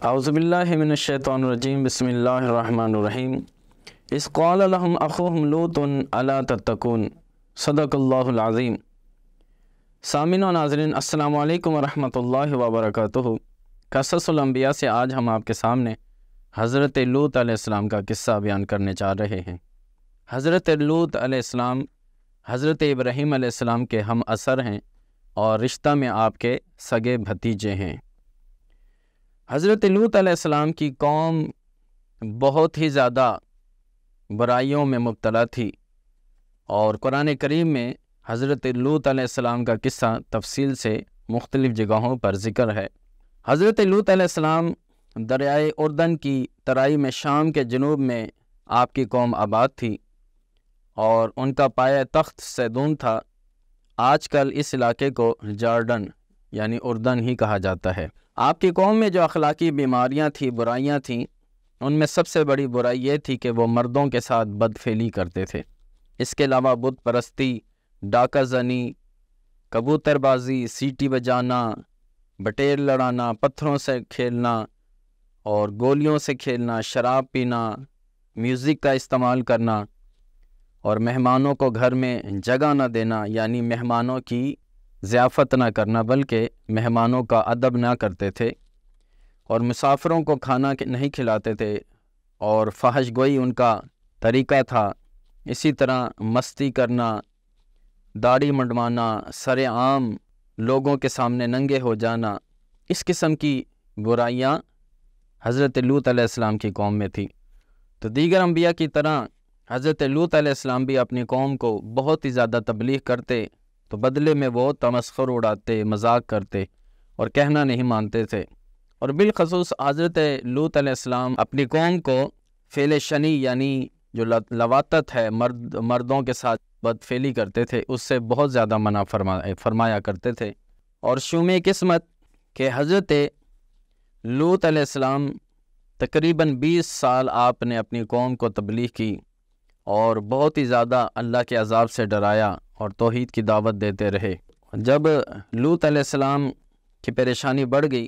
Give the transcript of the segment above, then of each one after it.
आउज़बिल्लिमिनशैतरजीम बसमीम इस कौलम अख़ुम लूतन अला तत्तकून। सदक़ल्लाज़ीम सामिन नाजरीन, अस्सलाम वालेकुम वरहमतुल्लाहि वबरकातुहू। कससुलम्बिया से आज हम आपके सामने हज़रत लूत अलैहिस्सलाम का किस्सा बयान करने जा रहे हैं। हज़रत लूत अलैहिस्सलाम, हज़रत इब्राहीम के हम असर हैं और रिश्ता में आपके सगे भतीजे हैं। हज़रत लूत अलैहिस्सलाम की कौम बहुत ही ज़्यादा बुराइयों में मुबतला थी और कुरान करीम में हज़रत लूत अलैहिस्सलाम का किस्सा तफसील से मुख्तलिफ़ जगहों पर ज़िक्र है। हज़रत लूत अलैहिस्सलाम दरियाए उर्दन की तराई में शाम के जनूब में आपकी कौम आबाद थी और उनका पाया तख्त सैदून था। आजकल इस इलाके को जार्डन यानी उर्दन ही कहा जाता है। आपकी कौम में जो अखलाकी बीमारियाँ थी, बुराइयाँ थीं, उनमें सबसे बड़ी बुराई ये थी कि वो मर्दों के साथ बदफेली करते थे। इसके अलावा बुत परस्ती डाका जनी कबूतरबाजी, सीटी बजाना, बटेर लड़ाना, पत्थरों से खेलना और गोलियों से खेलना, शराब पीना, म्यूज़िक का इस्तेमाल करना और मेहमानों को घर में जगह न देना, यानी मेहमानों की ज़ियाफ़त ना करना, बल्कि मेहमानों का अदब ना करते थे और मुसाफरों को खाना नहीं खिलाते थे और फहश गोई उनका तरीक़ा था, इसी तरह मस्ती करना, दाढ़ी मंडवाना, सरेआम लोगों के सामने नंगे हो जाना, इस किस्म की बुराइयाँ हज़रत लूत अलैहिस्सलाम की कौम में थी। तो दीगर अम्बिया की तरह हज़रत लूत अलैहिस्सलाम भी अपनी कौम को बहुत ही ज़्यादा तबलीग करते तो बदले में वो तमस्खर उड़ाते, मज़ाक करते और कहना नहीं मानते थे। और बिलखसूस हज़रत लूत अलैहिस्सलाम अपनी कौम को फ़ेल शनी यानी जो लवातत है, मर्द, मर्दों के साथ बदफेली करते थे, उससे बहुत ज़्यादा मना फरमा, फरमाया करते थे। और शुम किस्मत के हज़रत लूत अलैहिस्सलाम तकरीबन 20 साल आपने अपनी कौम को तबलीग की। और बहुत ही ज़्यादा अल्लाह के अजाब से डराया और तोहद की दावत देते रहे। जब लूत अलैहिस्सलाम की परेशानी बढ़ गई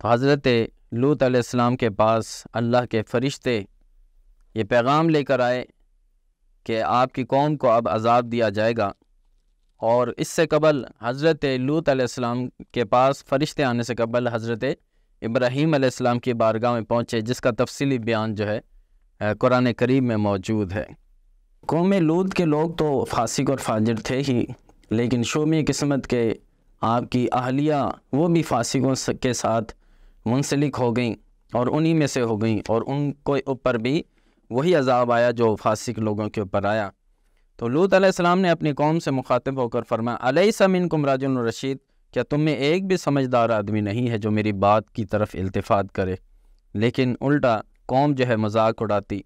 तो हज़रत लूत अलैहिस्सलाम के पास अल्लाह के फ़रिश्ते ये पैगाम लेकर आए कि आपकी कौम को अब अजाब दिया जाएगा और इससे कबल हज़रत लूत अलैहिस्सलाम के पास फ़रिश्ते आने से कबल हज़रत इब्राहीम अलैहिस्सलाम की बारगाह में पहुँचे, जिसका तफसली बयान जो है कुरान करीब में मौजूद है। कौम लूद के लोग तो फासिक और फाजिर थे ही, लेकिन शोमी किस्मत के आपकी अहलिया वो भी फासिकों के साथ मुंसलिक हो गई और उन्हीं में से हो गई और उनको ऊपर भी वही अजाब आया जो फासिक लोगों के ऊपर आया। तो लूत अलैहिस्सलाम ने अपनी कौम से मुखातिब होकर फरमाया अलैसमिन कुमराजुल रशीद, क्या तुम में एक भी समझदार आदमी नहीं है जो मेरी बात की तरफ़ इल्तफात करे? लेकिन उल्टा कौम जो है मज़ाक उड़ाती।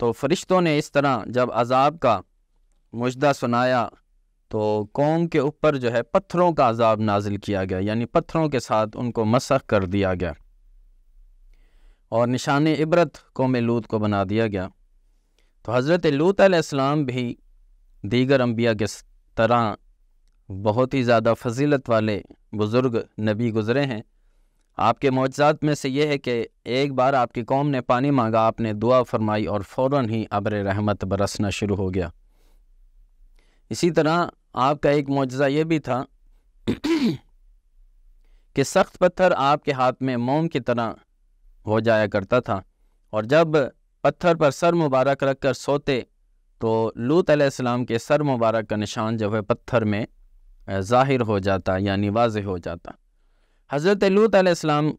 तो फरिश्तों ने इस तरह जब अजाब का मुजदा सुनाया तो कौम के ऊपर जो है पत्थरों का अजाब नाजिल किया गया, यानी पत्थरों के साथ उनको मसख कर दिया गया। और निशान इबरत कौम लूत को बना दिया गया। तो हज़रत लूत आसमाम भी दीगर अम्बिया के तरह बहुत ही ज़्यादा फजीलत वाले बुज़ुर्ग नबी गुज़रे हैं। आपके मुआजात में से ये है कि एक बार आपकी कौम ने पानी मांगा, आपने दुआ फरमाई और फ़ौर ही अबर रहमत बरसना शुरू हो गया। इसी तरह आपका एक मुआजा यह भी था कि सख्त पत्थर आपके हाथ में मोम की तरह हो जाया करता था और जब पत्थर पर सर मुबारक रख कर सोते तो लूत अलैहिस्सलाम के सर मुबारक का निशान जो है पत्थर में ज़ाहिर हो जाता, यानी वाज हो जाता। हज़रत लूत आसमाम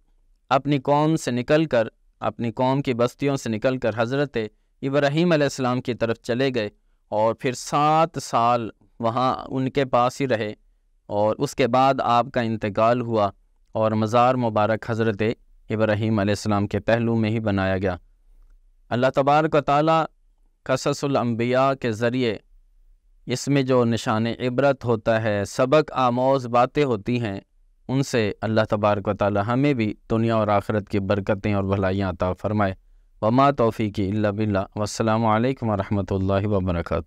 अपनी कौम से निकल कर अपनी कौम की बस्तियों से निकल कर हज़रत इब्राहीम आसमाम की तरफ़ चले गए और फिर सात साल वहाँ उनके पास ही रहे और उसके बाद आपका इंतकाल हुआ और मज़ार मुबारक हज़रत इब्राहीम आसमाम के पहलू में ही बनाया गया। अल्लाह तबारक ताली कससुलम्बिया के ज़रिए इसमें जो निशान इबरत होता है, सबक आमोज़ बातें होती हैं उनसे अल्लाह तबारक ताली हमें भी दुनिया और आखरत की बरकतें और भलाइयाँ अता फ़रमाए। वमा तोफ़ी की बिल्ला वसलम वरहमल वर्का